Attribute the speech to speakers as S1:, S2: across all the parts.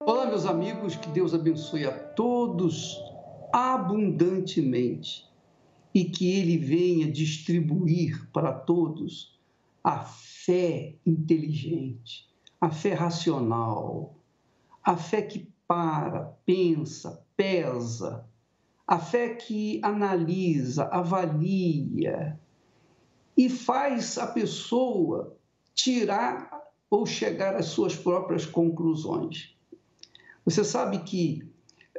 S1: Olá, meus amigos, que Deus abençoe a todos abundantemente e que Ele venha distribuir para todos a fé inteligente, a fé racional, a fé que para, pensa, pesa, a fé que analisa, avalia e faz a pessoa tirar ou chegar às suas próprias conclusões. Você sabe que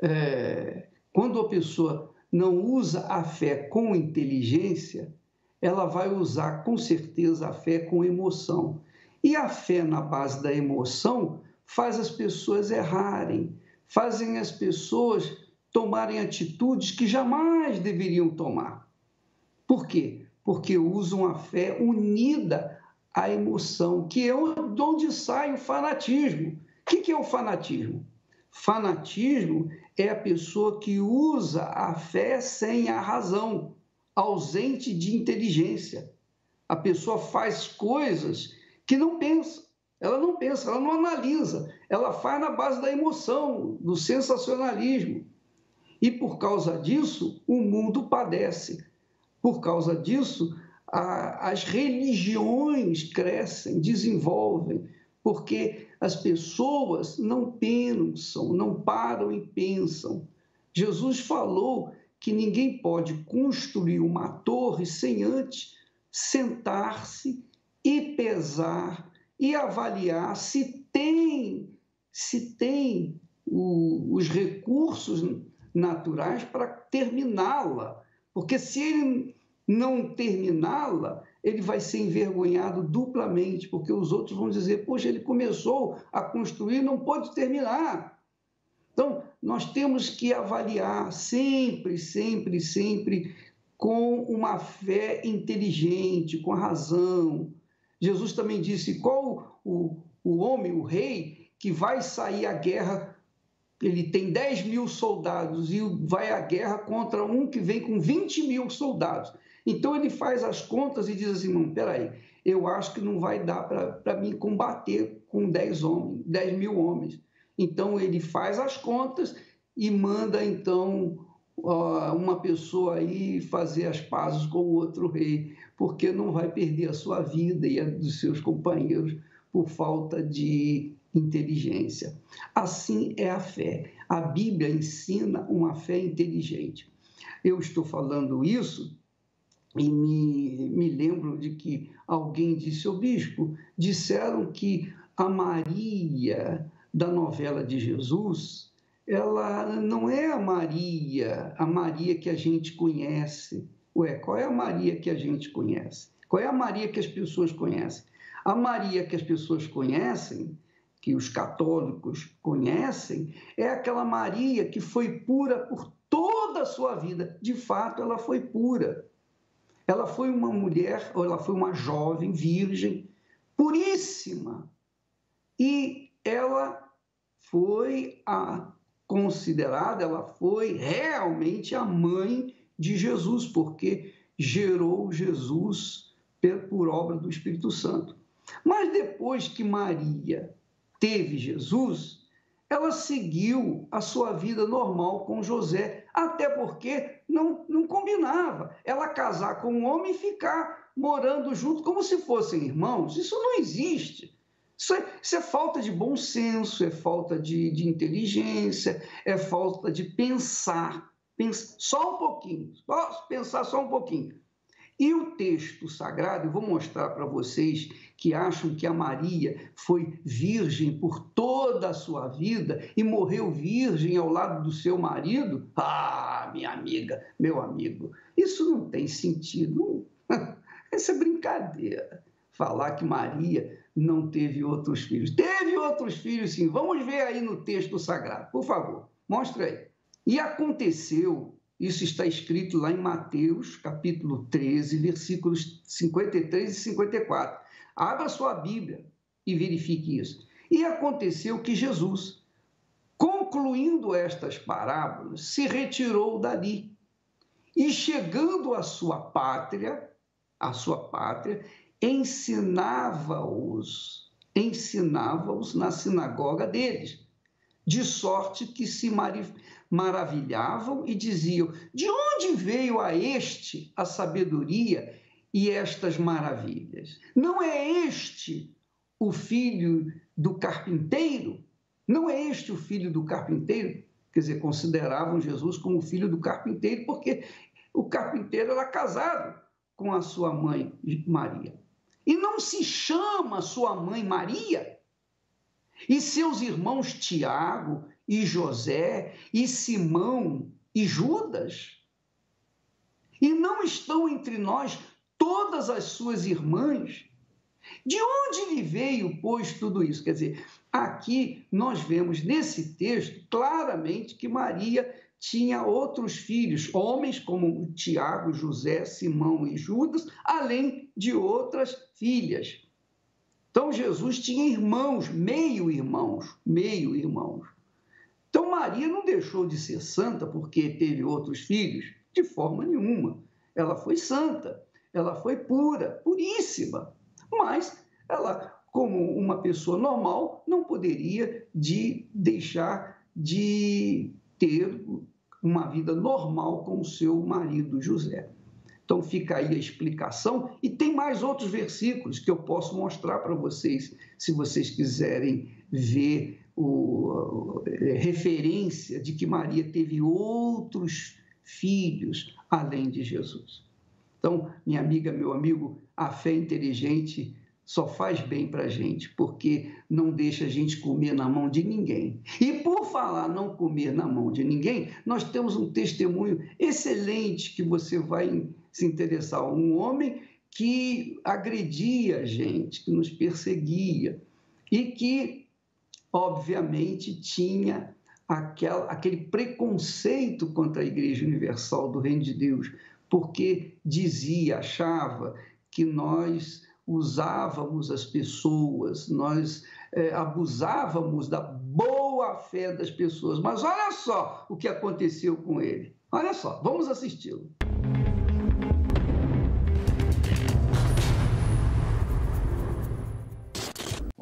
S1: é, quando a pessoa não usa a fé com inteligência, ela vai usar com certeza a fé com emoção. E a fé na base da emoção faz as pessoas errarem, fazem as pessoas tomarem atitudes que jamais deveriam tomar. Por quê? Porque usam a fé unida à emoção, que é de onde sai o fanatismo. O que é o fanatismo? Fanatismo é a pessoa que usa a fé sem a razão, ausente de inteligência. A pessoa faz coisas que não pensa. Ela não pensa, ela não analisa, ela faz na base da emoção, do sensacionalismo. E por causa disso, o mundo padece. Por causa disso, a, as religiões crescem, desenvolvem, porque as pessoas não pensam, não param e pensam. Jesus falou que ninguém pode construir uma torre sem antes sentar-se e pesar e avaliar se tem se tem o, os recursos naturais para terminá-la, porque se ele não terminá-la, ele vai ser envergonhado duplamente, porque os outros vão dizer: Poxa, ele começou a construir, não pode terminar. Então, nós temos que avaliar sempre, sempre, sempre com uma fé inteligente, com a razão. Jesus também disse: qual o, o homem, o rei, que vai sair à guerra? Ele tem 10 mil soldados e vai à guerra contra um que vem com 20 mil soldados. Então ele faz as contas e diz assim: não, peraí, eu acho que não vai dar para mim combater com 10 homens, 10 mil homens. Então ele faz as contas e manda então uma pessoa aí fazer as pazes com o outro rei, porque não vai perder a sua vida e a dos seus companheiros por falta de inteligência. Assim é a fé. A Bíblia ensina uma fé inteligente. Eu estou falando isso e me, me lembro de que alguém disse, o bispo, disseram que a Maria da novela de Jesus, ela não é a Maria, a Maria que a gente conhece. Ué, qual é a Maria que a gente conhece? Qual é a Maria que as pessoas conhecem? A Maria que as pessoas conhecem, que os católicos conhecem, é aquela Maria que foi pura por toda a sua vida. De fato, ela foi pura. Ela foi uma mulher, ou ela foi uma jovem virgem, puríssima. E ela foi a considerada, ela foi realmente a mãe de Jesus, porque gerou Jesus por obra do Espírito Santo. Mas depois que Maria teve Jesus, ela seguiu a sua vida normal com José, até porque não, não combinava ela casar com um homem e ficar morando junto como se fossem irmãos. Isso não existe. Isso é, isso é falta de bom senso, é falta de, de inteligência, é falta de pensar. Pensa, só um pouquinho, posso pensar só um pouquinho. E o texto sagrado, eu vou mostrar para vocês que acham que a Maria foi virgem por toda a sua vida e morreu virgem ao lado do seu marido. Ah, minha amiga, meu amigo, isso não tem sentido. Essa é brincadeira. Falar que Maria não teve outros filhos. Teve outros filhos, sim. Vamos ver aí no texto sagrado, por favor. Mostra aí. E aconteceu isso está escrito lá em Mateus, capítulo 13, versículos 53 e 54. Abra sua Bíblia e verifique isso. E aconteceu que Jesus, concluindo estas parábolas, se retirou dali e chegando à sua pátria, à sua pátria, ensinava-os, ensinava-os na sinagoga deles. de sorte que se maravilhavam e diziam: De onde veio a este a sabedoria e estas maravilhas? Não é este o filho do carpinteiro? Não é este o filho do carpinteiro? Quer dizer, consideravam Jesus como filho do carpinteiro, porque o carpinteiro era casado com a sua mãe Maria. E não se chama sua mãe Maria? E seus irmãos Tiago e José e Simão e Judas? E não estão entre nós todas as suas irmãs? De onde lhe veio, pois, tudo isso? Quer dizer, aqui nós vemos nesse texto claramente que Maria tinha outros filhos, homens como Tiago, José, Simão e Judas, além de outras filhas. Então Jesus tinha irmãos, meio irmãos, meio irmãos. Então Maria não deixou de ser santa porque teve outros filhos, de forma nenhuma. Ela foi santa, ela foi pura, puríssima. Mas ela, como uma pessoa normal, não poderia de deixar de ter uma vida normal com o seu marido José. Então fica aí a explicação e tem mais outros versículos que eu posso mostrar para vocês, se vocês quiserem ver o, a é, referência de que Maria teve outros filhos além de Jesus. Então, minha amiga, meu amigo, a fé inteligente só faz bem para a gente, porque não deixa a gente comer na mão de ninguém. E por falar não comer na mão de ninguém, nós temos um testemunho excelente que você vai se interessar. Um homem que agredia a gente, que nos perseguia e que, obviamente, tinha aquela, aquele preconceito contra a Igreja Universal do Reino de Deus, porque dizia, achava que nós usávamos as pessoas, nós é, abusávamos da boa fé das pessoas. Mas olha só o que aconteceu com ele. Olha só, vamos assisti-lo.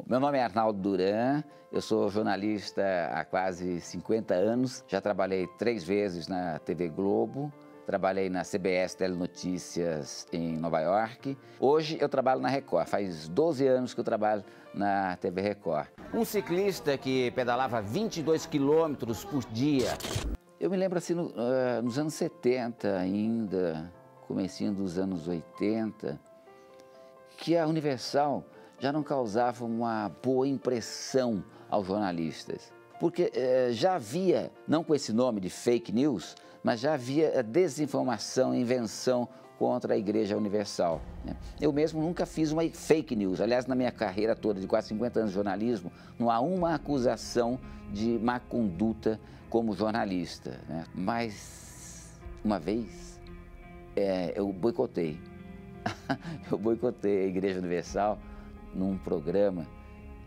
S2: Meu nome é Arnaldo Duran, eu sou jornalista há quase 50 anos, já trabalhei três vezes na TV Globo, trabalhei na CBS Telenotícias em Nova York. Hoje eu trabalho na Record, faz 12 anos que eu trabalho na TV Record. Um ciclista que pedalava 22 quilômetros por dia. Eu me lembro assim, no, uh, nos anos 70 ainda, comecinho dos anos 80, que a Universal já não causava uma boa impressão aos jornalistas. Porque uh, já havia, não com esse nome de fake news, mas já havia desinformação, invenção contra a Igreja Universal. Né? Eu mesmo nunca fiz uma fake news. Aliás, na minha carreira toda de quase 50 anos de jornalismo, não há uma acusação de má conduta como jornalista. Né? Mas, uma vez, é, eu boicotei. eu boicotei a Igreja Universal num programa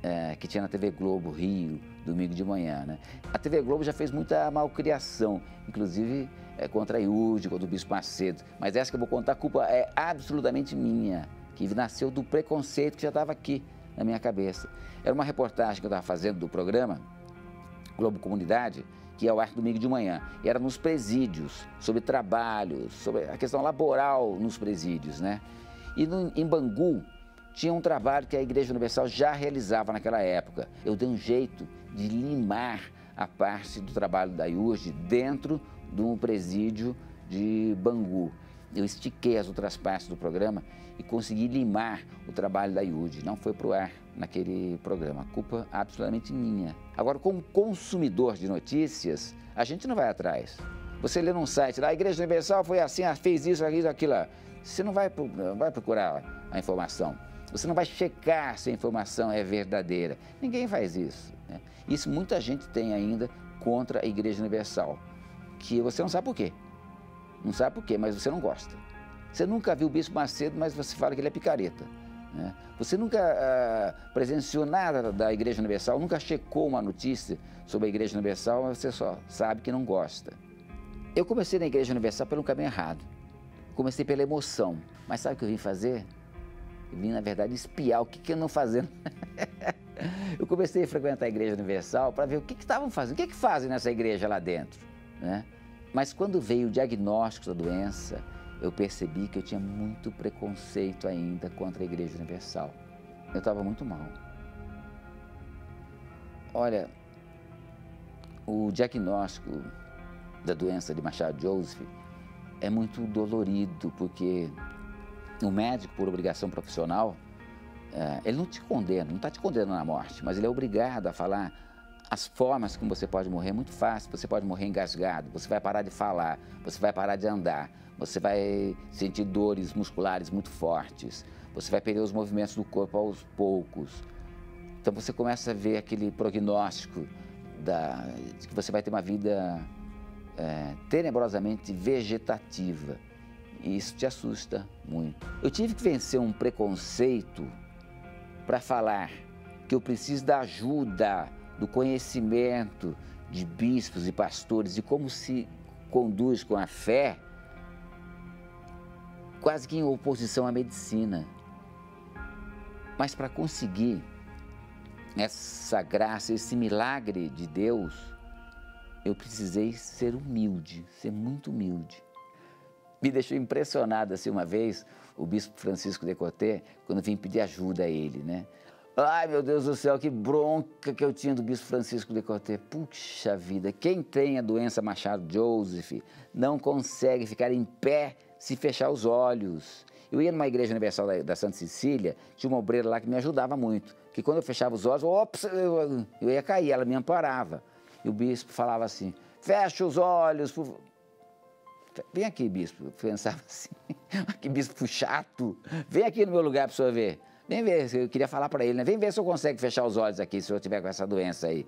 S2: é, que tinha na TV Globo Rio, domingo de manhã. Né? A TV Globo já fez muita malcriação, inclusive é, contra a IUD, contra o Bispo Macedo. Mas essa que eu vou contar, a culpa é absolutamente minha, que nasceu do preconceito que já estava aqui na minha cabeça. Era uma reportagem que eu estava fazendo do programa Globo Comunidade, que é o ar domingo de manhã. E era nos presídios, sobre trabalho, sobre a questão laboral nos presídios, né? E no, em Bangu, tinha um trabalho que a Igreja Universal já realizava naquela época. Eu dei um jeito de limar a parte do trabalho da IURG dentro de um presídio de Bangu. Eu estiquei as outras partes do programa e consegui limar o trabalho da IUD. Não foi para o ar naquele programa. Culpa absolutamente minha. Agora, como consumidor de notícias, a gente não vai atrás. Você lê num site lá, a Igreja Universal foi assim, fez isso, aquilo, aquilo. Você não vai, vai procurar a informação. Você não vai checar se a informação é verdadeira. Ninguém faz isso. Né? Isso muita gente tem ainda contra a Igreja Universal, que você não sabe por quê. Não sabe por quê, mas você não gosta. Você nunca viu o Bispo Macedo, mas você fala que ele é picareta. Né? Você nunca uh, presenciou nada da Igreja Universal, nunca checou uma notícia sobre a Igreja Universal, mas você só sabe que não gosta. Eu comecei na Igreja Universal pelo caminho errado. Comecei pela emoção. Mas sabe o que eu vim fazer? Vim, na verdade, espiar o que, que eu não fazendo. eu comecei a frequentar a Igreja Universal para ver o que estavam fazendo, o que, que fazem nessa igreja lá dentro. Né? Mas quando veio o diagnóstico da doença, eu percebi que eu tinha muito preconceito ainda contra a Igreja Universal. Eu estava muito mal. Olha, o diagnóstico da doença de Machado Joseph é muito dolorido, porque o médico, por obrigação profissional, é, ele não te condena, não está te condenando à morte, mas ele é obrigado a falar as formas como você pode morrer muito fácil. Você pode morrer engasgado, você vai parar de falar, você vai parar de andar, você vai sentir dores musculares muito fortes, você vai perder os movimentos do corpo aos poucos. Então você começa a ver aquele prognóstico da, de que você vai ter uma vida é, tenebrosamente vegetativa. E isso te assusta muito. Eu tive que vencer um preconceito para falar que eu preciso da ajuda, do conhecimento de bispos e pastores e como se conduz com a fé, quase que em oposição à medicina. Mas para conseguir essa graça, esse milagre de Deus, eu precisei ser humilde, ser muito humilde. Me deixou impressionado assim uma vez o bispo Francisco de Coté, quando vim pedir ajuda a ele, né? Ai, meu Deus do céu, que bronca que eu tinha do bispo Francisco de Coté. Puxa vida, quem tem a doença Machado Joseph não consegue ficar em pé se fechar os olhos. Eu ia numa igreja universal da, da Santa Cecília, tinha uma obreira lá que me ajudava muito, que quando eu fechava os olhos, ops, eu, eu ia cair, ela me amparava. E o bispo falava assim, fecha os olhos. Por... Vem aqui, bispo. Eu pensava assim, que bispo chato. Vem aqui no meu lugar para o senhor ver. Vem ver, eu queria falar para ele, né? Vem ver se eu consigo fechar os olhos aqui, se eu tiver com essa doença aí.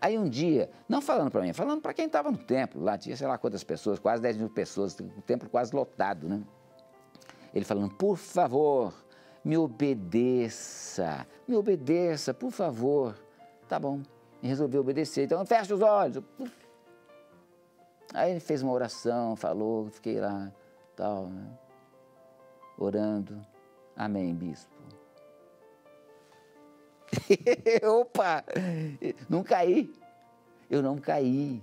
S2: Aí um dia, não falando para mim, falando para quem estava no templo, lá tinha sei lá quantas pessoas, quase 10 mil pessoas, o templo quase lotado, né? Ele falando, por favor, me obedeça, me obedeça, por favor. Tá bom, e resolveu obedecer, então fecha os olhos. Aí ele fez uma oração, falou, fiquei lá, tal, né? orando. Amém, bispo. Opa! Não caí. Eu não caí.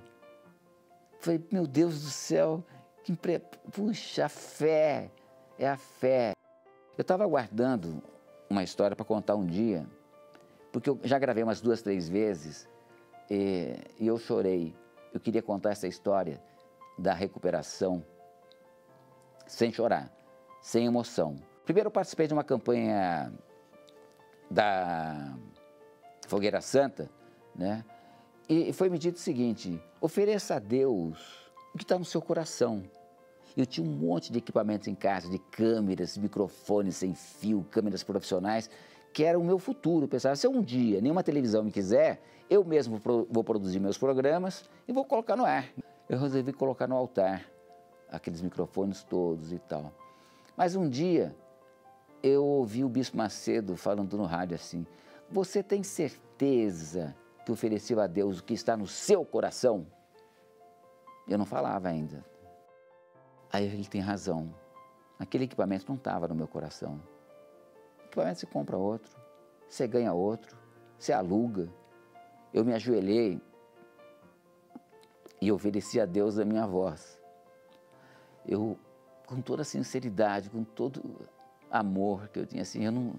S2: Falei, meu Deus do céu, que impre... puxa, a fé, é a fé. Eu estava aguardando uma história para contar um dia, porque eu já gravei umas duas, três vezes e, e eu chorei. Eu queria contar essa história da recuperação sem chorar, sem emoção. Primeiro eu participei de uma campanha da Fogueira Santa, né? E foi me dito o seguinte: ofereça a Deus o que está no seu coração. Eu tinha um monte de equipamentos em casa, de câmeras, microfones sem fio, câmeras profissionais, que era o meu futuro. Pensava, se um dia nenhuma televisão me quiser, eu mesmo vou produzir meus programas e vou colocar no ar. Eu resolvi colocar no altar aqueles microfones todos e tal. Mas um dia eu ouvi o Bispo Macedo falando no rádio assim: Você tem certeza que ofereceu a Deus o que está no seu coração? Eu não falava ainda. Aí ele tem razão. Aquele equipamento não estava no meu coração. Equipamento você compra outro, você ganha outro, você aluga. Eu me ajoelhei e ofereci a Deus a minha voz. Eu, com toda sinceridade, com todo amor que eu tinha, assim, eu não,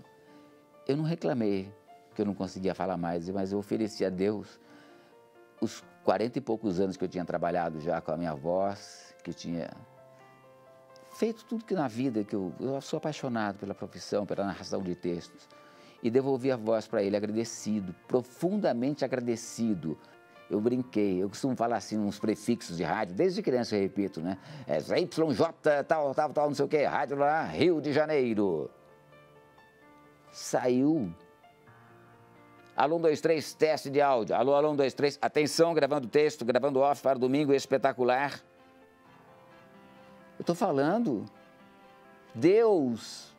S2: eu não reclamei que eu não conseguia falar mais, mas eu ofereci a Deus os 40 e poucos anos que eu tinha trabalhado já com a minha voz, que eu tinha feito tudo que na vida, que eu, eu sou apaixonado pela profissão, pela narração de textos. E devolvi a voz para ele agradecido, profundamente agradecido eu brinquei. Eu costumo falar assim uns prefixos de rádio, desde criança eu repito, né? É YJ, tal, tal, tal, não sei o quê, rádio lá, Rio de Janeiro. Saiu. Alô, um, dois, três, teste de áudio. Alô, alô, um, dois, três, atenção, gravando texto, gravando off para domingo espetacular. Eu estou falando. Deus.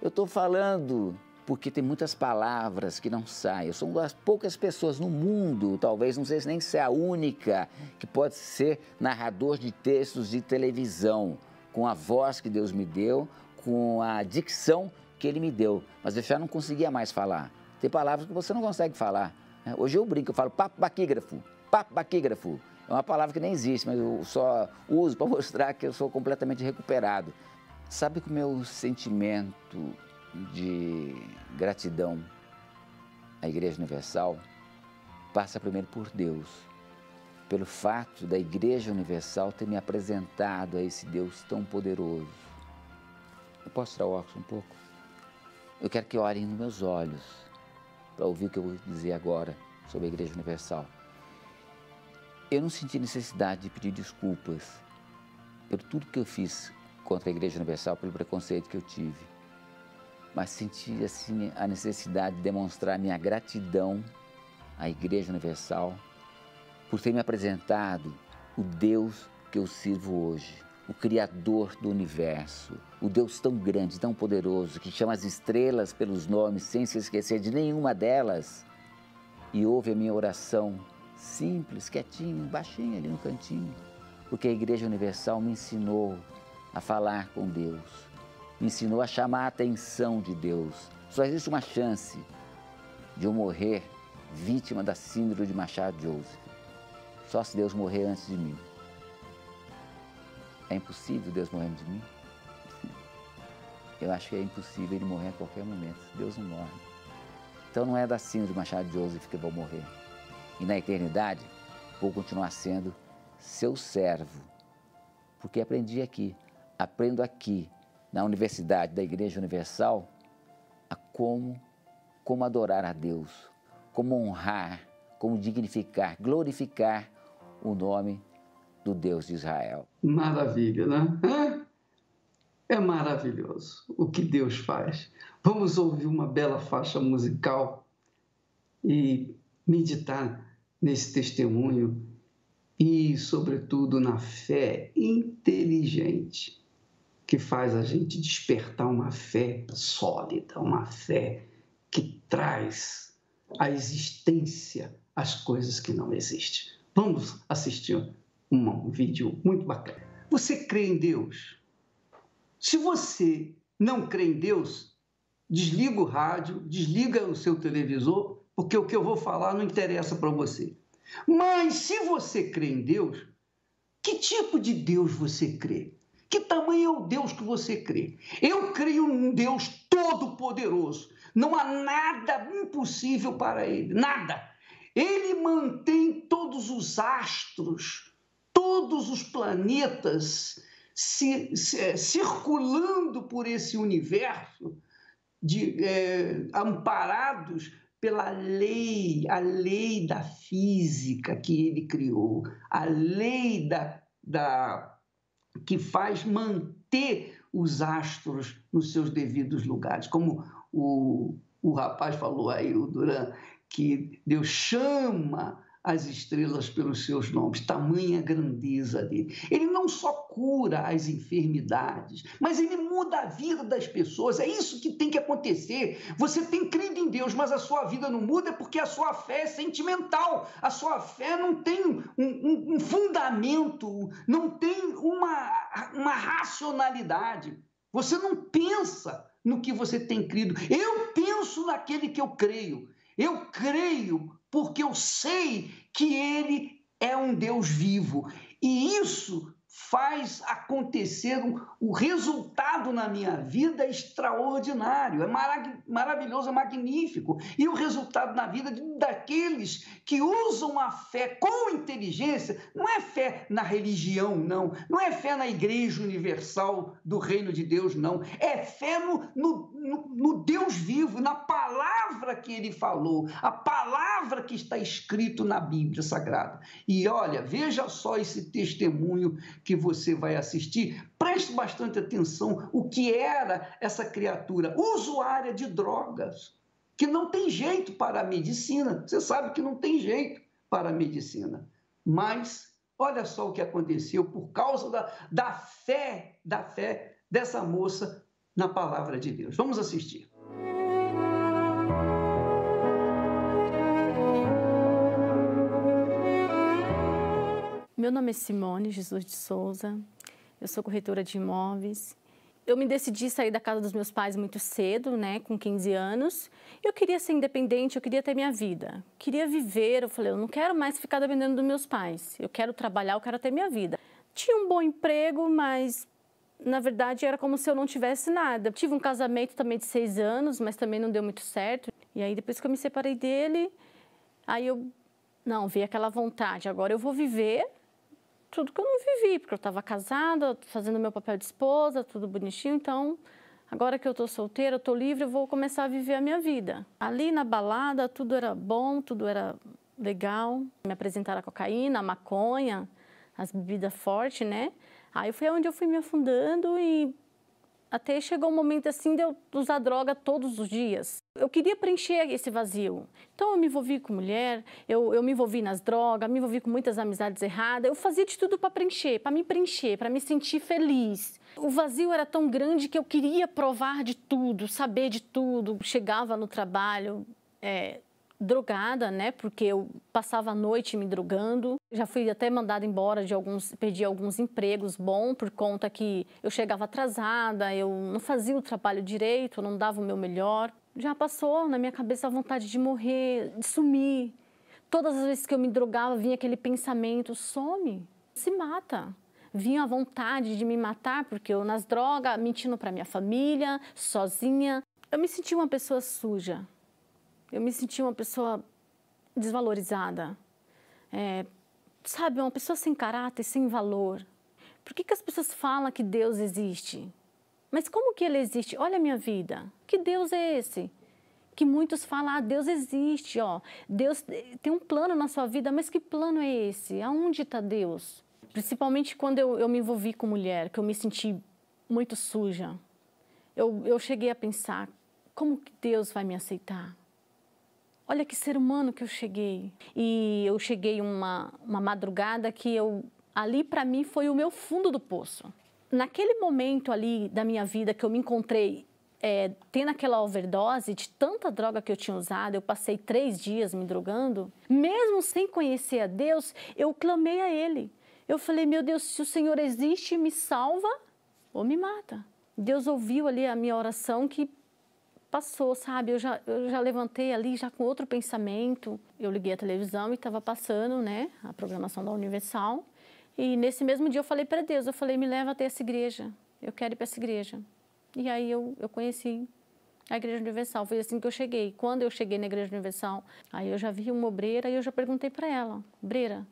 S2: Eu estou falando porque tem muitas palavras que não saem. Eu sou uma das poucas pessoas no mundo, talvez não sei se nem se é a única, que pode ser narrador de textos de televisão, com a voz que Deus me deu, com a dicção que Ele me deu. Mas eu já não conseguia mais falar. Tem palavras que você não consegue falar. Né? Hoje eu brinco, eu falo papo baquígrafo, papo baquígrafo. É uma palavra que nem existe, mas eu só uso para mostrar que eu sou completamente recuperado. Sabe que o meu sentimento de gratidão à Igreja Universal passa primeiro por Deus, pelo fato da Igreja Universal ter me apresentado a esse Deus tão poderoso. Eu posso tirar o óculos um pouco? Eu quero que olhem nos meus olhos para ouvir o que eu vou dizer agora sobre a Igreja Universal. Eu não senti necessidade de pedir desculpas por tudo que eu fiz contra a Igreja Universal, pelo preconceito que eu tive. Mas senti assim a necessidade de demonstrar minha gratidão à Igreja Universal por ter me apresentado o Deus que eu sirvo hoje, o Criador do universo, o Deus tão grande, tão poderoso, que chama as estrelas pelos nomes sem se esquecer de nenhuma delas e ouve a minha oração simples, quietinho, baixinho ali no cantinho, porque a Igreja Universal me ensinou a falar com Deus, me ensinou a chamar a atenção de Deus. Só existe uma chance de eu morrer vítima da síndrome de Machado Joseph. Só se Deus morrer antes de mim. É impossível Deus morrer antes de mim? Eu acho que é impossível ele morrer a qualquer momento. Deus não morre. Então não é da síndrome de Machado Joseph que eu vou morrer. E na eternidade vou continuar sendo seu servo. Porque aprendi aqui, aprendo aqui, na Universidade da Igreja Universal, a como, como adorar a Deus, como honrar, como dignificar, glorificar o nome do Deus de Israel.
S1: Maravilha, né? É maravilhoso o que Deus faz. Vamos ouvir uma bela faixa musical e meditar nesse testemunho e, sobretudo, na fé inteligente que faz a gente despertar uma fé sólida, uma fé que traz à existência as coisas que não existem. Vamos assistir um vídeo muito bacana. Você crê em Deus? Se você não crê em Deus, desliga o rádio, desliga o seu televisor, porque o que eu vou falar não interessa para você. Mas se você crê em Deus, que tipo de Deus você crê? Que tamanho é o Deus que você crê? Eu creio num Deus todo-poderoso. Não há nada impossível para ele, nada. Ele mantém todos os astros, todos os planetas se, se, circulando por esse universo, de, é, amparados pela lei, a lei da física que ele criou, a lei da, da que faz manter os astros nos seus devidos lugares. Como o, o rapaz falou aí, o Duran, que Deus chama as estrelas pelos seus nomes, tamanha grandeza dele. Ele não só cura as enfermidades, mas ele muda a vida das pessoas. É isso que tem que acontecer. Você tem crido em Deus, mas a sua vida não muda porque a sua fé é sentimental. A sua fé não tem um, um, um fundamento, não tem uma, uma racionalidade. Você não pensa no que você tem crido. Eu penso naquele que eu creio. Eu creio porque eu sei que Ele é um Deus vivo. E isso faz acontecer um, o resultado na minha vida é extraordinário, é marav maravilhoso, é magnífico. E o resultado na vida de, daqueles que usam a fé com inteligência, não é fé na religião, não, não é fé na Igreja Universal do Reino de Deus, não, é fé no, no, no Deus vivo, na palavra que ele falou, a palavra que está escrito na Bíblia Sagrada. E olha, veja só esse testemunho que você vai assistir, preste bastante atenção o que era essa criatura usuária de drogas, que não tem jeito para a medicina. Você sabe que não tem jeito para a medicina. Mas olha só o que aconteceu por causa da, da fé, da fé dessa moça na palavra de Deus. Vamos assistir.
S3: Meu nome é Simone Jesus de Souza, eu sou corretora de imóveis eu me decidi sair da casa dos meus pais muito cedo, né, com 15 anos. Eu queria ser independente, eu queria ter minha vida, queria viver. Eu falei, eu não quero mais ficar dependendo dos meus pais. Eu quero trabalhar, eu quero ter minha vida. Tinha um bom emprego, mas na verdade era como se eu não tivesse nada. Tive um casamento também de seis anos, mas também não deu muito certo. E aí depois que eu me separei dele, aí eu não vi aquela vontade. Agora eu vou viver tudo que eu não vivi, porque eu estava casada, fazendo meu papel de esposa, tudo bonitinho. Então, agora que eu estou solteira, estou livre, eu vou começar a viver a minha vida. Ali na balada, tudo era bom, tudo era legal. Me apresentaram a cocaína, a maconha, as bebidas fortes, né? Aí foi onde eu fui me afundando e até chegou um momento assim de eu usar droga todos os dias. Eu queria preencher esse vazio. Então eu me envolvi com mulher, eu, eu me envolvi nas drogas, me envolvi com muitas amizades erradas. Eu fazia de tudo para preencher, para me preencher, para me sentir feliz. O vazio era tão grande que eu queria provar de tudo, saber de tudo. Chegava no trabalho, é, drogada, né? Porque eu passava a noite me drogando. Já fui até mandada embora de alguns, perdi alguns empregos bons por conta que eu chegava atrasada, eu não fazia o trabalho direito, não dava o meu melhor. Já passou na minha cabeça a vontade de morrer, de sumir. Todas as vezes que eu me drogava, vinha aquele pensamento: some, se mata. Vinha a vontade de me matar, porque eu nas drogas, mentindo para minha família, sozinha. Eu me sentia uma pessoa suja, eu me senti uma pessoa desvalorizada. É, sabe, uma pessoa sem caráter, sem valor. Por que, que as pessoas falam que Deus existe? Mas como que ele existe? Olha a minha vida. Que Deus é esse? Que muitos falam, ah, Deus existe, ó. Deus tem um plano na sua vida, mas que plano é esse? Aonde está Deus? Principalmente quando eu, eu me envolvi com mulher, que eu me senti muito suja. Eu, eu cheguei a pensar, como que Deus vai me aceitar? Olha que ser humano que eu cheguei. E eu cheguei uma, uma madrugada que eu ali para mim foi o meu fundo do poço. Naquele momento ali da minha vida que eu me encontrei é, tendo aquela overdose de tanta droga que eu tinha usado, eu passei três dias me drogando, mesmo sem conhecer a Deus, eu clamei a Ele. Eu falei, meu Deus, se o Senhor existe, me salva ou me mata. Deus ouviu ali a minha oração que passou, sabe? Eu já, eu já levantei ali já com outro pensamento. Eu liguei a televisão e estava passando, né, a programação da Universal. E nesse mesmo dia eu falei para Deus, eu falei, me leva até essa igreja. Eu quero ir para essa igreja. E aí eu, eu conheci a Igreja Universal. Foi assim que eu cheguei. Quando eu cheguei na Igreja Universal, aí eu já vi uma obreira e eu já perguntei para ela, obreira,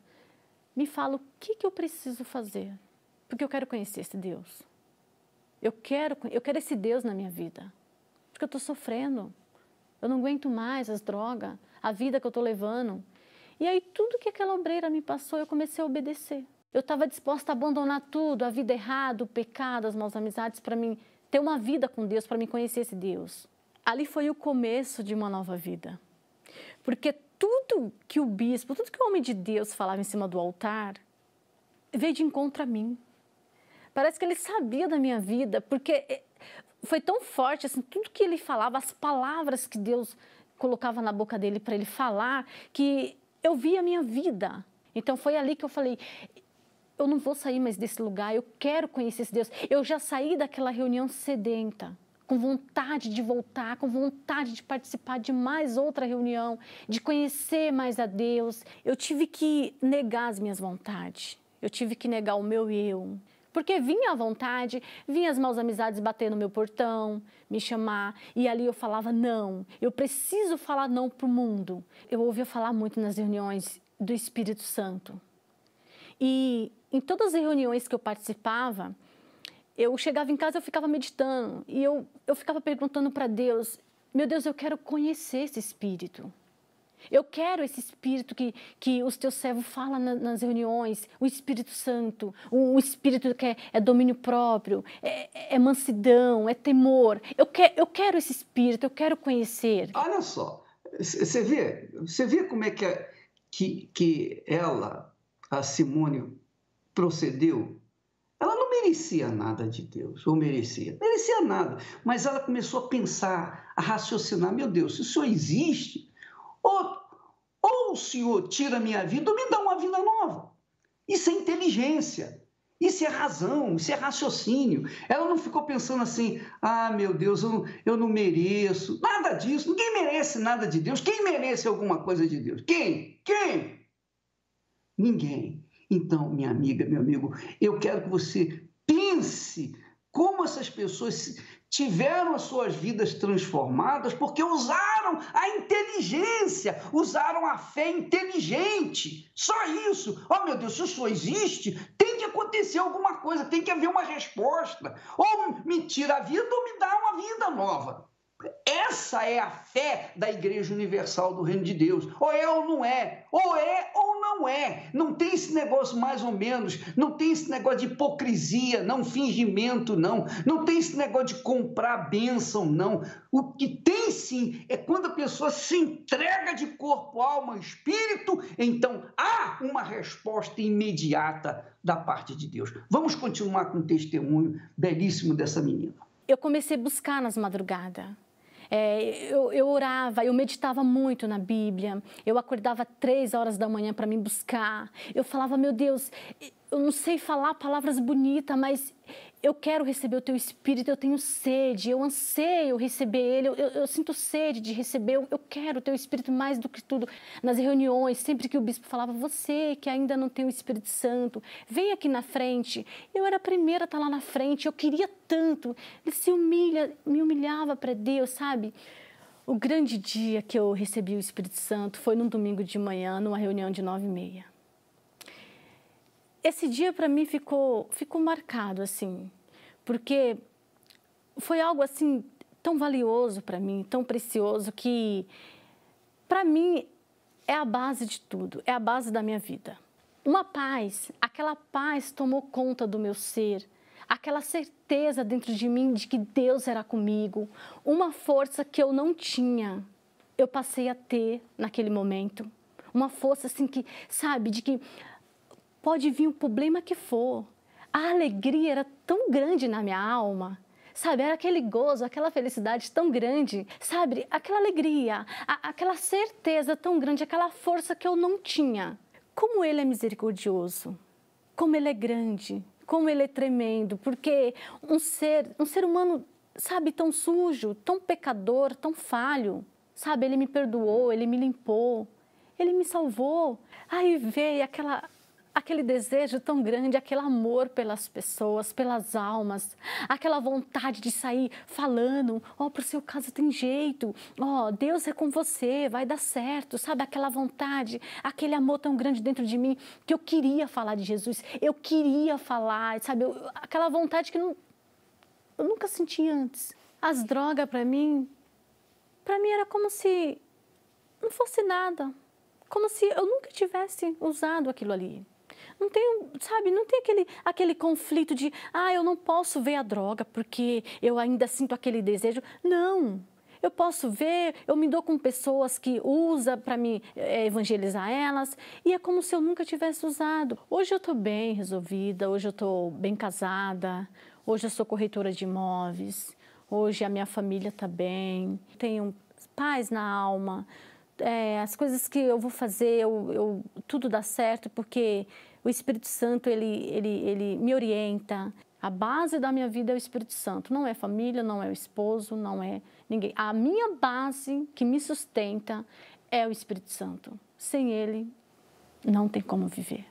S3: me fala o que, que eu preciso fazer, porque eu quero conhecer esse Deus. Eu quero, eu quero esse Deus na minha vida porque eu estou sofrendo. Eu não aguento mais as drogas, a vida que eu estou levando. E aí, tudo que aquela obreira me passou, eu comecei a obedecer. Eu estava disposta a abandonar tudo, a vida errada, o pecado, as maus amizades, para mim ter uma vida com Deus, para me conhecer esse Deus. Ali foi o começo de uma nova vida. Porque tudo que o bispo, tudo que o homem de Deus falava em cima do altar, veio de encontro a mim. Parece que ele sabia da minha vida, porque foi tão forte, assim, tudo que ele falava, as palavras que Deus colocava na boca dele para ele falar, que eu via a minha vida. Então foi ali que eu falei, eu não vou sair mais desse lugar, eu quero conhecer esse Deus. Eu já saí daquela reunião sedenta, com vontade de voltar, com vontade de participar de mais outra reunião, de conhecer mais a Deus. Eu tive que negar as minhas vontades. Eu tive que negar o meu eu. Porque vinha à vontade, vinha as maus amizades bater no meu portão, me chamar, e ali eu falava não, eu preciso falar não para o mundo. Eu ouvia falar muito nas reuniões do Espírito Santo. E em todas as reuniões que eu participava, eu chegava em casa, eu ficava meditando, e eu, eu ficava perguntando para Deus, meu Deus, eu quero conhecer esse Espírito. Eu quero esse espírito que, que os teus servos falam na, nas reuniões, o Espírito Santo, o, o espírito que é, é domínio próprio, é, é, mansidão, é temor. Eu, que, eu quero esse espírito, eu quero conhecer.
S1: Olha só, você vê, você vê como é que, que, que ela, a Simone, procedeu? Ela não merecia nada de Deus, ou merecia? Merecia nada, mas ela começou a pensar, a raciocinar: meu Deus, se o Senhor existe ou, ou o Senhor tira minha vida ou me dá uma vida nova. Isso é inteligência. Isso é razão, isso é raciocínio. Ela não ficou pensando assim, ah, meu Deus, eu não, eu não mereço. Nada disso. Ninguém merece nada de Deus. Quem merece alguma coisa de Deus? Quem? Quem? Ninguém. Então, minha amiga, meu amigo, eu quero que você pense como essas pessoas tiveram as suas vidas transformadas porque usaram a inteligência, usaram a fé inteligente. Só isso. Oh, meu Deus, se isso existe, tem que acontecer alguma coisa, tem que haver uma resposta. Ou me tira a vida ou me dá uma vida nova. Essa é a fé da Igreja Universal do Reino de Deus. Ou é ou não é. Ou é ou não é. Não tem esse negócio mais ou menos. Não tem esse negócio de hipocrisia, não fingimento, não. Não tem esse negócio de comprar bênção, não. O que tem sim é quando a pessoa se entrega de corpo, alma, espírito, então há uma resposta imediata da parte de Deus. Vamos continuar com o testemunho belíssimo dessa menina.
S3: Eu comecei a buscar nas madrugadas é, eu, eu orava, eu meditava muito na Bíblia. Eu acordava três horas da manhã para me buscar. Eu falava, meu Deus, eu não sei falar palavras bonitas, mas eu quero receber o teu Espírito, eu tenho sede, eu anseio receber ele, eu, eu, eu sinto sede de receber, eu, eu, quero o teu Espírito mais do que tudo. Nas reuniões, sempre que o bispo falava, você que ainda não tem o Espírito Santo, vem aqui na frente. Eu era a primeira a estar lá na frente, eu queria tanto. Ele se humilha, me humilhava para Deus, sabe? O grande dia que eu recebi o Espírito Santo foi num domingo de manhã, numa reunião de nove e meia esse dia para mim ficou ficou marcado assim, porque foi algo assim tão valioso para mim, tão precioso que para mim é a base de tudo, é a base da minha vida. Uma paz, aquela paz tomou conta do meu ser, aquela certeza dentro de mim de que Deus era comigo, uma força que eu não tinha, eu passei a ter naquele momento. Uma força assim que, sabe, de que pode vir o problema que for. A alegria era tão grande na minha alma, sabe? Era aquele gozo, aquela felicidade tão grande, sabe? Aquela alegria, a, aquela certeza tão grande, aquela força que eu não tinha. Como Ele é misericordioso, como Ele é grande, como Ele é tremendo, porque um ser, um ser humano, sabe, tão sujo, tão pecador, tão falho, sabe? Ele me perdoou, Ele me limpou, Ele me salvou. Aí veio aquela aquele desejo tão grande, aquele amor pelas pessoas, pelas almas, aquela vontade de sair falando, ó, oh, para o seu caso tem jeito, ó, oh, Deus é com você, vai dar certo, sabe? Aquela vontade, aquele amor tão grande dentro de mim que eu queria falar de Jesus, eu queria falar, sabe? Aquela vontade que não, eu nunca senti antes. As drogas para mim, para mim era como se não fosse nada, como se eu nunca tivesse usado aquilo ali. Não tem, sabe, não tem aquele, aquele conflito de, ah, eu não posso ver a droga porque eu ainda sinto aquele desejo. Não. Eu posso ver, eu me dou com pessoas que usam para me é, evangelizar elas e é como se eu nunca tivesse usado. Hoje eu estou bem resolvida, hoje eu estou bem casada, hoje eu sou corretora de imóveis, hoje a minha família está bem, tenho paz na alma. É, as coisas que eu vou fazer, eu, eu, tudo dá certo porque o Espírito Santo, ele, ele, ele me orienta. A base da minha vida é o Espírito Santo. Não é família, não é o esposo, não é ninguém. A minha base que me sustenta é o Espírito Santo. Sem ele, não tem como viver.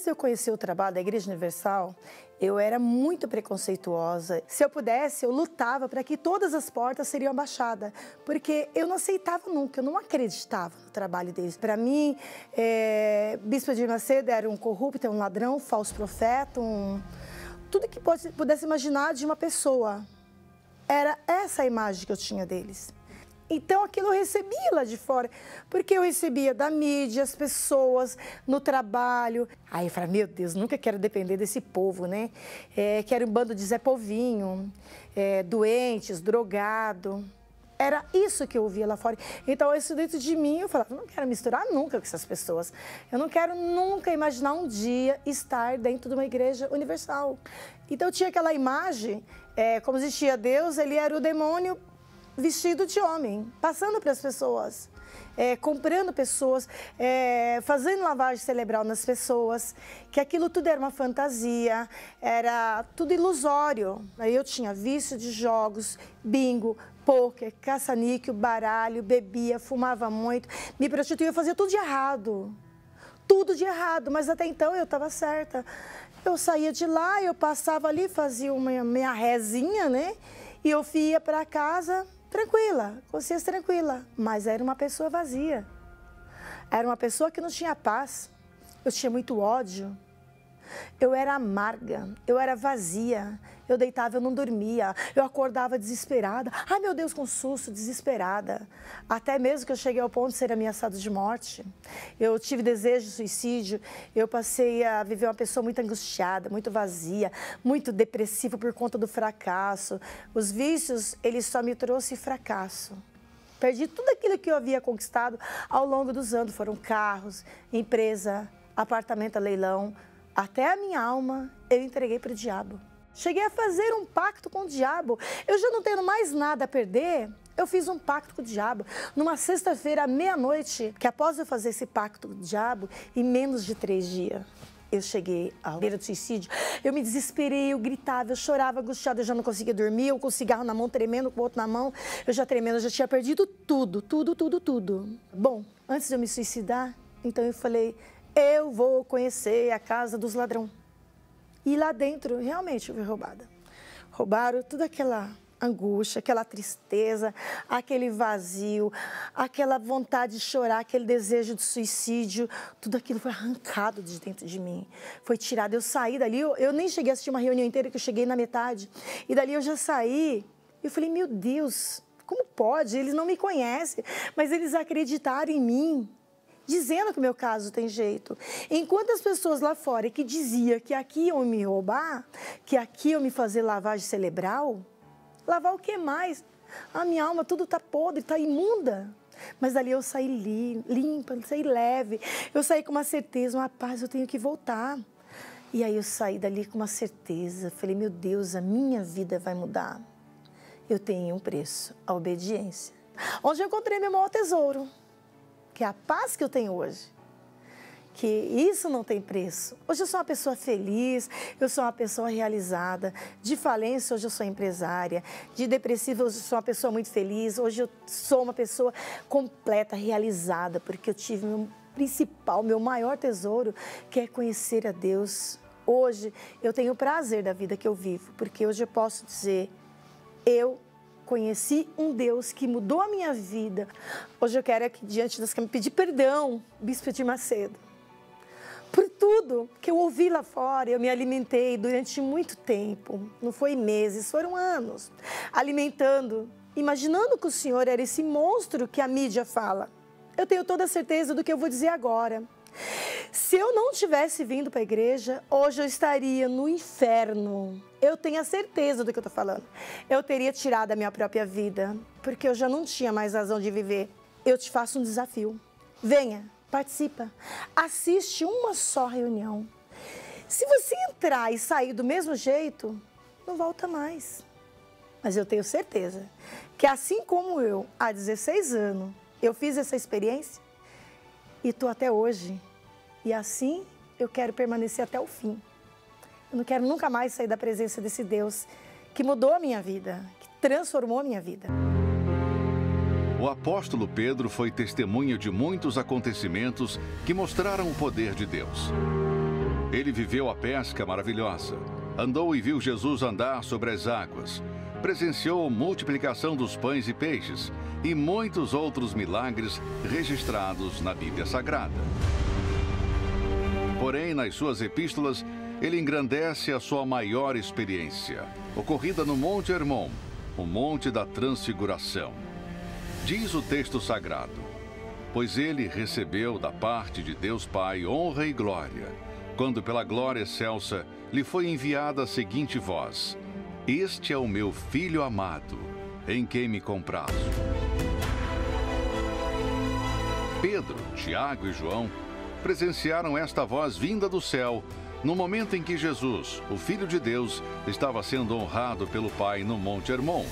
S4: Antes de eu conhecer o trabalho da Igreja Universal, eu era muito preconceituosa. Se eu pudesse, eu lutava para que todas as portas seriam abaixadas, porque eu não aceitava nunca, eu não acreditava no trabalho deles. Para mim, é, Bispo de Macedo era um corrupto, um ladrão, um falso profeta, um... tudo que pudesse imaginar de uma pessoa. Era essa a imagem que eu tinha deles. Então aquilo eu recebia lá de fora, porque eu recebia da mídia, as pessoas, no trabalho. Aí eu falei, meu Deus, nunca quero depender desse povo, né? É, que era um bando de Zé Povinho, é, doentes, drogado. Era isso que eu ouvia lá fora. Então, isso dentro de mim, eu falava, não quero misturar nunca com essas pessoas. Eu não quero nunca imaginar um dia estar dentro de uma igreja universal. Então, tinha aquela imagem, é, como existia Deus, ele era o demônio vestido de homem, passando para as pessoas. é, comprando pessoas, é, fazendo lavagem cerebral nas pessoas, que aquilo tudo era uma fantasia, era tudo ilusório. Eu tinha vício de jogos, bingo, pôquer, caça-níquel, baralho, bebia, fumava muito, me prostituía, fazia tudo de errado. Tudo de errado, mas até então eu estava certa. Eu saía de lá, eu passava ali, fazia uma minha rezinha, né? E eu ia para casa tranquila, consciência tranquila, mas era uma pessoa vazia. Era uma pessoa que não tinha paz. Eu tinha muito ódio. Eu era amarga, eu era vazia, eu deitava, eu não dormia, eu acordava desesperada. Ai meu Deus, com susto, desesperada. Até mesmo que eu cheguei ao ponto de ser ameaçada de morte. Eu tive desejo de suicídio, eu passei a viver uma pessoa muito angustiada, muito vazia, muito depressiva por conta do fracasso. Os vícios, eles só me trouxeram fracasso. Perdi tudo aquilo que eu havia conquistado ao longo dos anos. Foram carros, empresa, apartamento a leilão, até a minha alma eu entreguei para o diabo. Cheguei a fazer um pacto com o diabo. Eu já não tendo mais nada a perder, eu fiz um pacto com o diabo. Numa sexta-feira, à meia-noite, que após eu fazer esse pacto com o diabo, em menos de três dias, eu cheguei à beira do suicídio. Eu me desesperei, eu gritava, eu chorava, angustiada, eu já não conseguia dormir, eu com o cigarro na mão, tremendo, com o outro na mão, eu já tremendo, eu já tinha perdido tudo, tudo, tudo, tudo. Bom, antes de eu me suicidar, então eu falei, eu vou conhecer a casa dos ladrões. E lá dentro, realmente, eu fui roubada. Roubaram toda aquela angústia, aquela tristeza, aquele vazio, aquela vontade de chorar, aquele desejo de suicídio, tudo aquilo foi arrancado de dentro de mim. Foi tirado. Eu saí dali, eu, eu nem cheguei a assistir uma reunião inteira, que eu cheguei na metade. E dali eu já saí. E falei, meu Deus, como pode? Eles não me conhecem, mas eles acreditaram em mim dizendo que o meu caso tem jeito. Enquanto as pessoas lá fora que dizia que aqui iam me roubar, que aqui iam me fazer lavagem cerebral, lavar o que mais? A minha alma tudo está podre, está imunda. Mas dali eu saí limpa, saí leve. Eu saí com uma certeza, uma paz, eu tenho que voltar. E aí eu saí dali com uma certeza. Falei, meu Deus, a minha vida vai mudar. Eu tenho um preço, a obediência. Onde eu encontrei meu maior tesouro que é a paz que eu tenho hoje. Que isso não tem preço. Hoje eu sou uma pessoa feliz, eu sou uma pessoa realizada. De falência, hoje eu sou empresária. De depressiva, hoje eu sou uma pessoa muito feliz. Hoje eu sou uma pessoa completa, realizada, porque eu tive meu principal, meu maior tesouro, que é conhecer a Deus. Hoje eu tenho o prazer da vida que eu vivo, porque hoje eu posso dizer, eu conheci um Deus que mudou a minha vida. Hoje eu quero aqui diante das câmeras pedir perdão, Bispo de Macedo, por tudo que eu ouvi lá fora. Eu me alimentei durante muito tempo, não foi meses, foram anos, alimentando, imaginando que o Senhor era esse monstro que a mídia fala. Eu tenho toda a certeza do que eu vou dizer agora. Se eu não tivesse vindo para a igreja, hoje eu estaria no inferno. Eu tenho a certeza do que eu estou falando. Eu teria tirado a minha própria vida, porque eu já não tinha mais razão de viver. Eu te faço um desafio. Venha, participa. Assiste uma só reunião. Se você entrar e sair do mesmo jeito, não volta mais. Mas eu tenho certeza que assim como eu, há 16 anos, eu fiz essa experiência e estou até hoje e assim eu quero permanecer até o fim. Eu não quero nunca mais sair da presença desse Deus que mudou a minha vida, que transformou a minha vida.
S5: O apóstolo Pedro foi testemunha de muitos acontecimentos que mostraram o poder de Deus. Ele viveu a pesca maravilhosa, andou e viu Jesus andar sobre as águas, presenciou multiplicação dos pães e peixes e muitos outros milagres registrados na Bíblia Sagrada. Porém, nas suas epístolas, ele engrandece a sua maior experiência, ocorrida no Monte Hermon, o Monte da Transfiguração. Diz o texto sagrado: Pois ele recebeu da parte de Deus Pai honra e glória, quando pela glória excelsa lhe foi enviada a seguinte voz: Este é o meu filho amado, em quem me comprazo. Pedro, Tiago e João presenciaram esta voz vinda do céu no momento em que Jesus, o Filho de Deus, estava sendo honrado pelo Pai no Monte Hermon,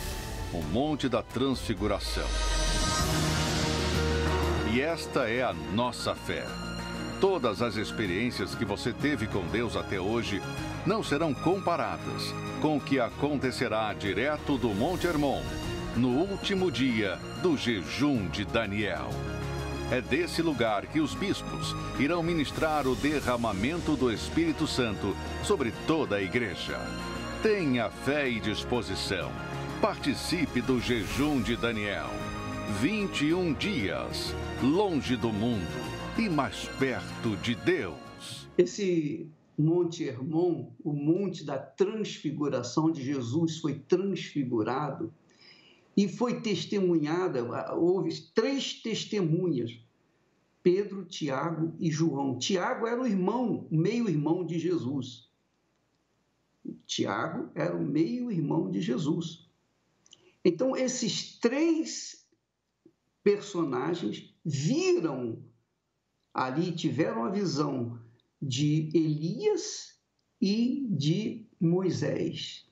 S5: o Monte da Transfiguração. E esta é a nossa fé. Todas as experiências que você teve com Deus até hoje não serão comparadas com o que acontecerá direto do Monte Hermon, no último dia do jejum de Daniel. É desse lugar que os bispos irão ministrar o derramamento do Espírito Santo sobre toda a igreja. Tenha fé e disposição. Participe do jejum de Daniel. 21 dias, longe do mundo e mais perto de Deus.
S1: Esse Monte Hermon, o monte da transfiguração de Jesus, foi transfigurado e foi testemunhada, houve três testemunhas, Pedro, Tiago e João. Tiago era o irmão, meio-irmão de Jesus. Tiago era o meio-irmão de Jesus. Então, esses três personagens viram ali, tiveram a visão de Elias e de Moisés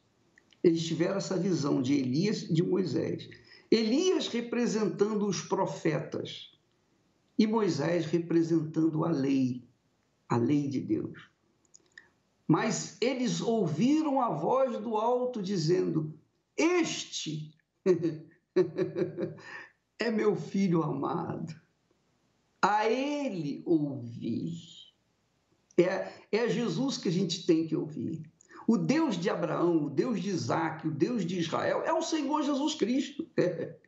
S1: eles tiveram essa visão de Elias e de Moisés. Elias representando os profetas e Moisés representando a lei, a lei de Deus. Mas eles ouviram a voz do alto dizendo: Este é meu filho amado, a ele ouvi. É, é Jesus que a gente tem que ouvir. O Deus de Abraão, o Deus de Isaac, o Deus de Israel é o Senhor Jesus Cristo.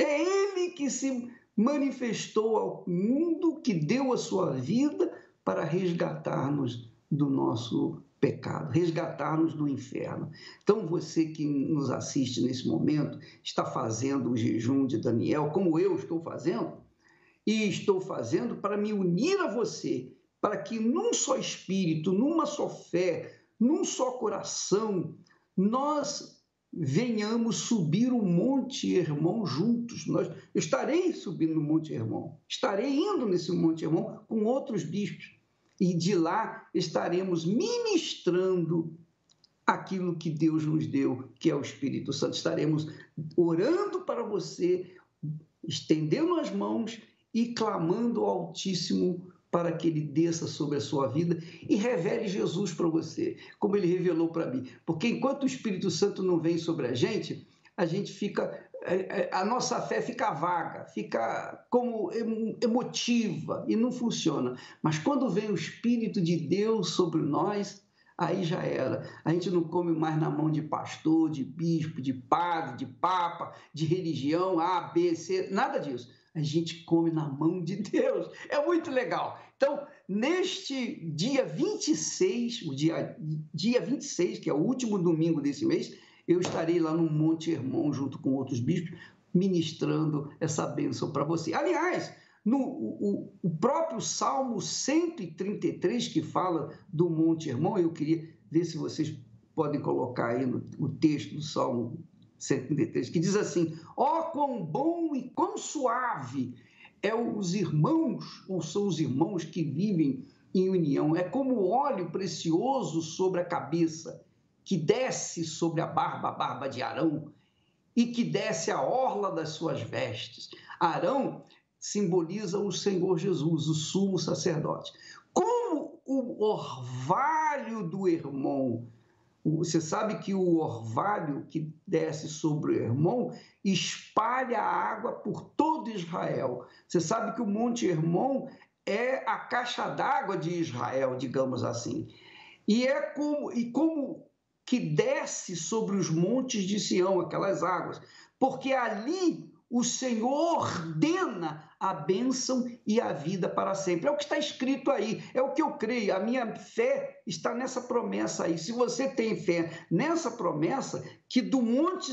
S1: É Ele que se manifestou ao mundo, que deu a sua vida para resgatar-nos do nosso pecado, resgatar-nos do inferno. Então, você que nos assiste nesse momento, está fazendo o jejum de Daniel, como eu estou fazendo, e estou fazendo para me unir a você, para que num só espírito, numa só fé, num só coração, nós venhamos subir o Monte Hermon juntos. Nós, estarei subindo o Monte Hermon, estarei indo nesse Monte Hermon com outros bispos. E de lá estaremos ministrando aquilo que Deus nos deu, que é o Espírito Santo. Estaremos orando para você, estendendo as mãos e clamando ao Altíssimo para que ele desça sobre a sua vida e revele Jesus para você, como ele revelou para mim. Porque enquanto o Espírito Santo não vem sobre a gente, a gente fica é, é, a nossa fé fica vaga, fica como emotiva e não funciona. Mas quando vem o Espírito de Deus sobre nós, aí já era. A gente não come mais na mão de pastor, de bispo, de padre, de papa, de religião A, B, C, nada disso a gente come na mão de Deus. É muito legal. Então, neste dia 26, o dia, dia 26, que é o último domingo desse mês, eu estarei lá no Monte Hermon, junto com outros bispos, ministrando essa bênção para você. Aliás, no o, o, próprio Salmo 133, que fala do Monte Hermon, eu queria ver se vocês podem colocar aí no, o texto do Salmo 133, que diz assim: Ó, oh, quão bom e quão suave é os irmãos, ou são os irmãos que vivem em união. É como óleo precioso sobre a cabeça, que desce sobre a barba, a barba de Arão, e que desce a orla das suas vestes. Arão simboliza o Senhor Jesus, o sumo sacerdote. Como o orvalho do irmão você sabe que o orvalho que desce sobre o Hermon espalha a água por todo Israel. Você sabe que o Monte Hermon é a caixa d'água de Israel, digamos assim. E é como, e como que desce sobre os montes de Sião aquelas águas, porque ali o Senhor ordena a bênção e a vida para sempre. É o que está escrito aí, é o que eu creio. A minha fé está nessa promessa aí. Se você tem fé nessa promessa, que do monte,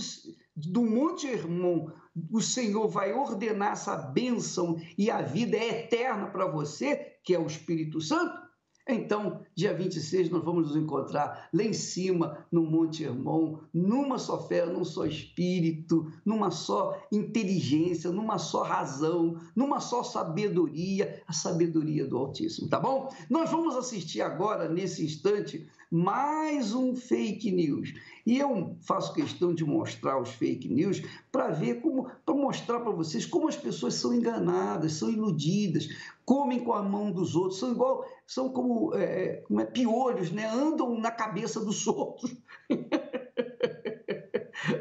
S1: do monte Hermon, o Senhor vai ordenar essa bênção e a vida é eterna para você, que é o Espírito Santo, então, dia 26, nós vamos nos encontrar lá em cima, no Monte Hermon, numa só fé, num só espírito, numa só inteligência, numa só razão, numa só sabedoria, a sabedoria do Altíssimo, tá bom? Nós vamos assistir agora, nesse instante, mais um fake news. E eu faço questão de mostrar os fake news para ver como, para mostrar para vocês como as pessoas são enganadas, são iludidas, comem com a mão dos outros, são igual, são como, é, como é, piolhos, né? Andam na cabeça dos outros.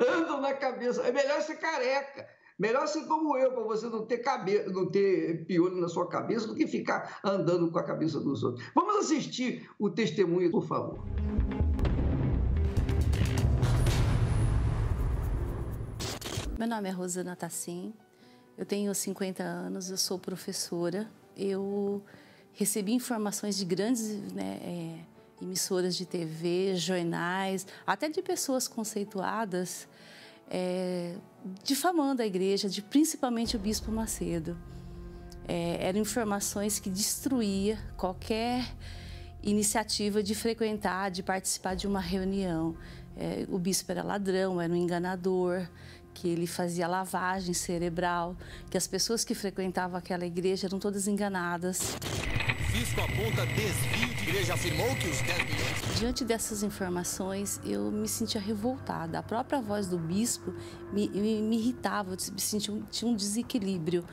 S1: Andam na cabeça. É melhor ser careca. Melhor ser como eu, para você não ter, cabe... não ter piolho na sua cabeça do que ficar andando com a cabeça dos outros. Vamos assistir o testemunho, por favor.
S6: Meu nome é Rosana Tassim, eu tenho 50 anos, eu sou professora. Eu recebi informações de grandes né, é, emissoras de TV, jornais, até de pessoas conceituadas, é, difamando a igreja, de principalmente o Bispo Macedo. É, eram informações que destruía qualquer iniciativa de frequentar, de participar de uma reunião. É, o bispo era ladrão, era um enganador, que ele fazia lavagem cerebral, que as pessoas que frequentavam aquela igreja eram todas enganadas.
S7: Fisco aponta desvio de igreja, afirmou que os 10 milhões...
S6: Diante dessas informações, eu me sentia revoltada. A própria voz do bispo me, me, me irritava, eu me sentia, tinha um desequilíbrio.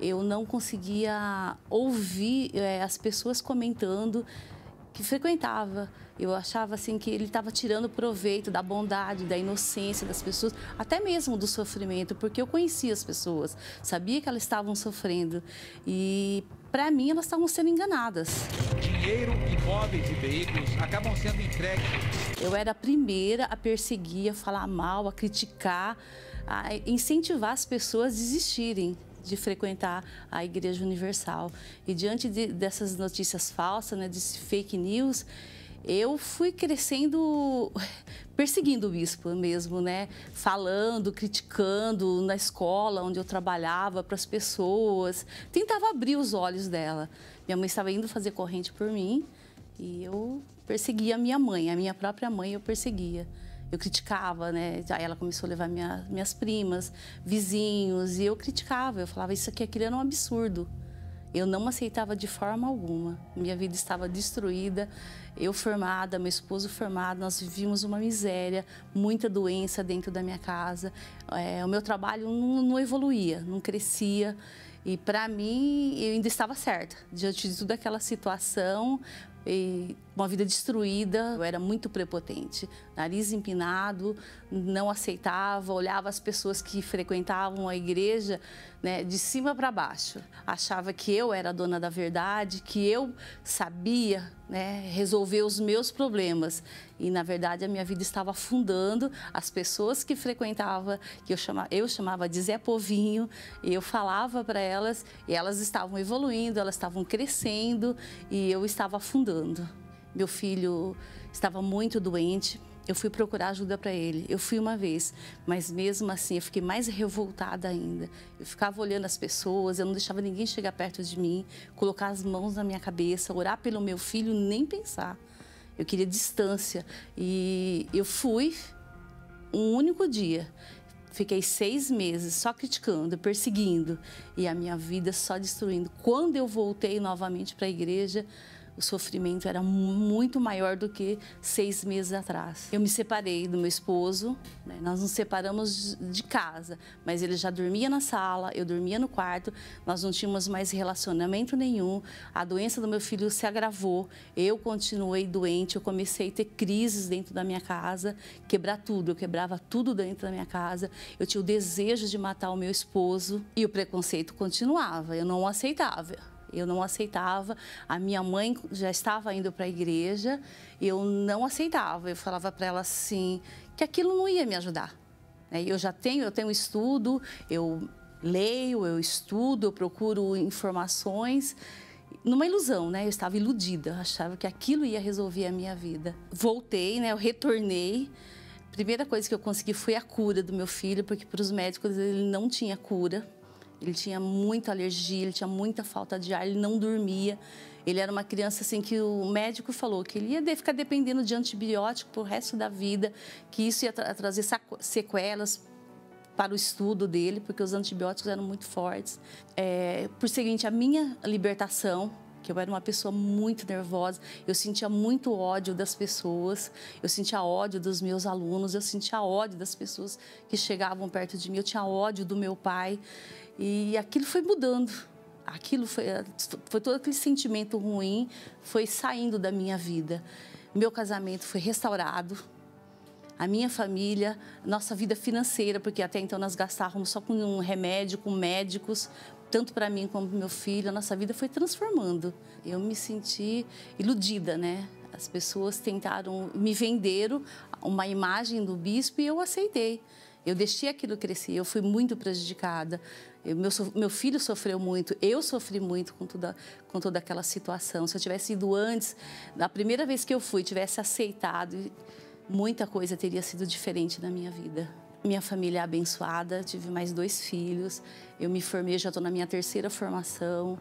S6: Eu não conseguia ouvir é, as pessoas comentando que frequentava. Eu achava assim que ele estava tirando proveito da bondade, da inocência das pessoas, até mesmo do sofrimento, porque eu conhecia as pessoas, sabia que elas estavam sofrendo e para mim elas estavam sendo enganadas.
S7: Dinheiro, imóveis e veículos acabam sendo entregues.
S6: Eu era a primeira a perseguir, a falar mal, a criticar, a incentivar as pessoas a desistirem de frequentar a Igreja Universal. E diante de, dessas notícias falsas, né, desse fake news, eu fui crescendo perseguindo o bispo mesmo, né? Falando, criticando na escola onde eu trabalhava para as pessoas. Tentava abrir os olhos dela. Minha mãe estava indo fazer corrente por mim e eu perseguia a minha mãe, a minha própria mãe eu perseguia eu criticava, né? Aí ela começou a levar minha, minhas primas, vizinhos, e eu criticava. Eu falava, isso aqui, aquilo era um absurdo. Eu não aceitava de forma alguma. Minha vida estava destruída. Eu formada, meu esposo formado, nós vivíamos uma miséria, muita doença dentro da minha casa. É, o meu trabalho não, não evoluía, não crescia. E para mim, eu ainda estava certa. Diante de toda aquela situação, e uma vida destruída, eu era muito prepotente, nariz empinado, não aceitava, olhava as pessoas que frequentavam a igreja né, de cima para baixo. Achava que eu era a dona da verdade, que eu sabia né, resolver os meus problemas. E, na verdade, a minha vida estava afundando. As pessoas que frequentava, que eu chamava, eu chamava de Zé Povinho, eu falava para elas, e elas estavam evoluindo, elas estavam crescendo, e eu estava afundando. Meu filho estava muito doente, eu fui procurar ajuda para ele. Eu fui uma vez, mas mesmo assim eu fiquei mais revoltada ainda. Eu ficava olhando as pessoas, eu não deixava ninguém chegar perto de mim, colocar as mãos na minha cabeça, orar pelo meu filho, nem pensar. Eu queria distância. E eu fui um único dia. Fiquei seis meses só criticando, perseguindo e a minha vida só destruindo. Quando eu voltei novamente para a igreja, o sofrimento era muito maior do que seis meses atrás. Eu me separei do meu esposo, né? nós nos separamos de casa, mas ele já dormia na sala, eu dormia no quarto, nós não tínhamos mais relacionamento nenhum. A doença do meu filho se agravou, eu continuei doente, eu comecei a ter crises dentro da minha casa, quebrar tudo, eu quebrava tudo dentro da minha casa. Eu tinha o desejo de matar o meu esposo e o preconceito continuava, eu não aceitava. Eu não aceitava. A minha mãe já estava indo para a igreja, eu não aceitava. Eu falava para ela assim que aquilo não ia me ajudar. Né? Eu já tenho, eu tenho estudo, eu leio, eu estudo, eu procuro informações numa ilusão, né? Eu estava iludida, achava que aquilo ia resolver a minha vida. Voltei, né? Eu retornei. primeira coisa que eu consegui foi a cura do meu filho, porque para os médicos ele não tinha cura. Ele tinha muita alergia, ele tinha muita falta de ar, ele não dormia. Ele era uma criança assim que o médico falou que ele ia ficar dependendo de antibiótico para o resto da vida, que isso ia tra trazer sequelas para o estudo dele, porque os antibióticos eram muito fortes. É, por seguinte, a minha libertação que eu era uma pessoa muito nervosa, eu sentia muito ódio das pessoas, eu sentia ódio dos meus alunos, eu sentia ódio das pessoas que chegavam perto de mim, eu tinha ódio do meu pai. E aquilo foi mudando. Aquilo foi, foi todo aquele sentimento ruim foi saindo da minha vida. Meu casamento foi restaurado, a minha família, nossa vida financeira, porque até então nós gastávamos só com um remédio, com médicos, tanto para mim como para meu filho, a nossa vida foi transformando. Eu me senti iludida, né? As pessoas tentaram me venderam uma imagem do bispo e eu aceitei. Eu deixei aquilo crescer, eu fui muito prejudicada. Eu, meu, meu filho sofreu muito, eu sofri muito com toda, com toda aquela situação. Se eu tivesse ido antes, na primeira vez que eu fui, tivesse aceitado muita coisa teria sido diferente na minha vida. Minha família é abençoada, tive mais dois filhos, eu me formei, já estou na minha terceira formação.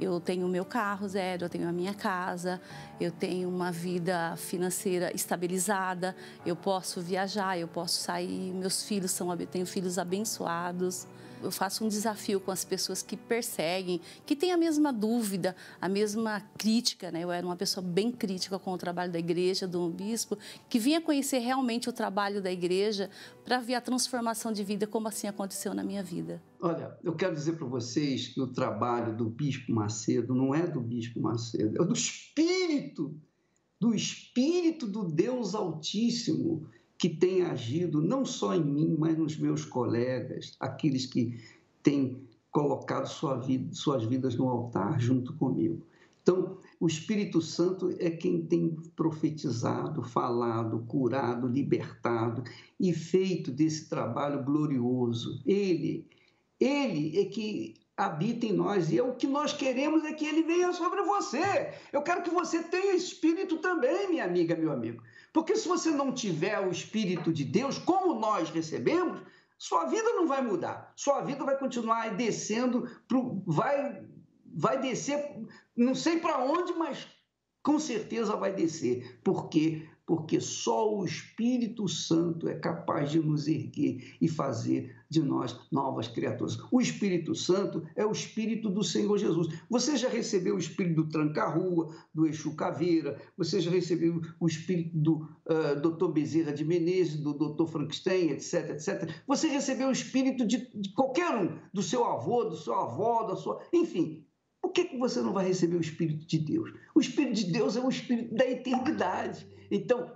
S6: Eu tenho meu carro zero, eu tenho a minha casa, eu tenho uma vida financeira estabilizada, eu posso viajar, eu posso sair. Meus filhos são, tenho filhos abençoados eu faço um desafio com as pessoas que perseguem, que têm a mesma dúvida, a mesma crítica. Né? Eu era uma pessoa bem crítica com o trabalho da igreja, do bispo, que vinha conhecer realmente o trabalho da igreja para ver a transformação de vida, como assim aconteceu na minha vida.
S1: Olha, eu quero dizer para vocês que o trabalho do bispo Macedo não é do bispo Macedo, é do Espírito, do Espírito do Deus Altíssimo que tem agido não só em mim, mas nos meus colegas, aqueles que têm colocado sua vida, suas vidas no altar junto comigo. Então, o Espírito Santo é quem tem profetizado, falado, curado, libertado e feito desse trabalho glorioso. Ele, ele é que habita em nós e é o que nós queremos é que ele venha sobre você. Eu quero que você tenha espírito também, minha amiga, meu amigo. Porque se você não tiver o Espírito de Deus, como nós recebemos, sua vida não vai mudar. Sua vida vai continuar descendo, pro, vai, vai descer, não sei para onde, mas com certeza vai descer. Por quê? Porque só o Espírito Santo é capaz de nos erguer e fazer de nós novas criaturas. O Espírito Santo é o Espírito do Senhor Jesus. Você já recebeu o Espírito do Tranca-Rua, do Exu Caveira, você já recebeu o Espírito do uh, Dr. Bezerra de Menezes, do Dr. Frankenstein, etc, etc. Você recebeu o Espírito de, de qualquer um, do seu avô, do seu avó, da sua... Enfim, por que, que você não vai receber o Espírito de Deus? O Espírito de Deus é o Espírito da eternidade. Então,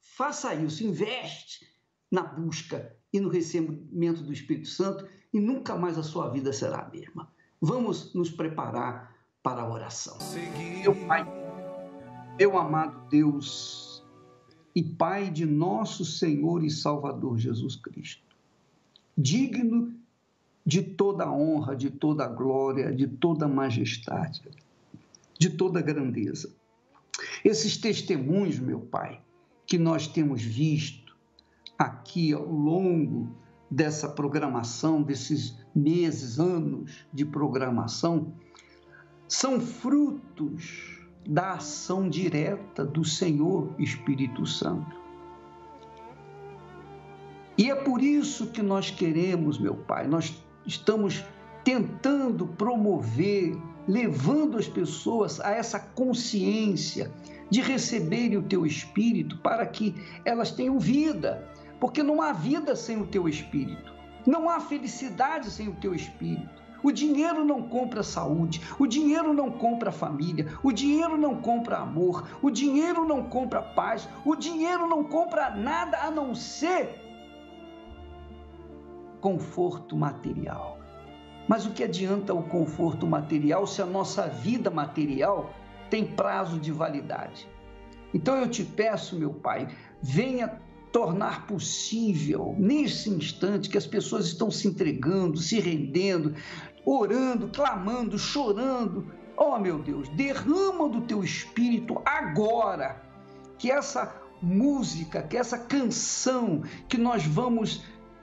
S1: faça isso, investe na busca e no recebimento do Espírito Santo e nunca mais a sua vida será a mesma. Vamos nos preparar para a oração. Meu Pai, meu amado Deus e Pai de nosso Senhor e Salvador Jesus Cristo, digno de toda honra, de toda glória, de toda majestade, de toda grandeza. Esses testemunhos, meu Pai, que nós temos visto aqui ao longo dessa programação, desses meses, anos de programação, são frutos da ação direta do Senhor Espírito Santo. E é por isso que nós queremos, meu Pai, nós estamos tentando promover, levando as pessoas a essa consciência de receberem o teu espírito para que elas tenham vida, porque não há vida sem o teu espírito, não há felicidade sem o teu espírito. O dinheiro não compra saúde, o dinheiro não compra família, o dinheiro não compra amor, o dinheiro não compra paz, o dinheiro não compra nada a não ser conforto material. Mas o que adianta o conforto material se a nossa vida material tem prazo de validade? Então eu te peço, meu Pai, venha tornar possível, nesse instante que as pessoas estão se entregando, se rendendo, orando, clamando, chorando. Oh, meu Deus, derrama do teu espírito agora que essa música, que essa canção que nós vamos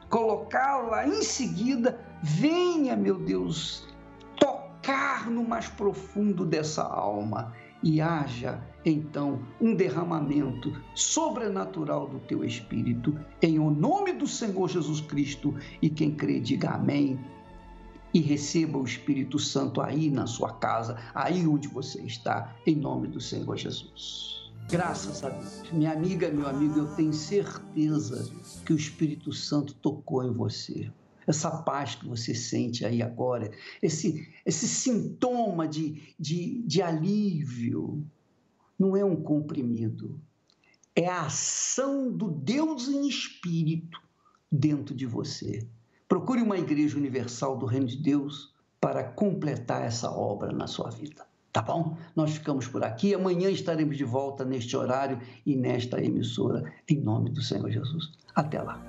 S1: colocá-la em seguida, venha, meu Deus, tocar no mais profundo dessa alma e haja então um derramamento sobrenatural do teu espírito em o nome do Senhor Jesus Cristo e quem crê diga amém e receba o Espírito Santo aí na sua casa, aí onde você está, em nome do Senhor Jesus. Graças a Deus. Minha amiga, meu amigo, eu tenho certeza que o Espírito Santo tocou em você. Essa paz que você sente aí agora, esse, esse sintoma de, de, de alívio, não é um comprimido, é a ação do Deus em espírito dentro de você. Procure uma igreja universal do Reino de Deus para completar essa obra na sua vida. Tá bom? Nós ficamos por aqui. Amanhã estaremos de volta neste horário e nesta emissora, em nome do Senhor Jesus. Até lá.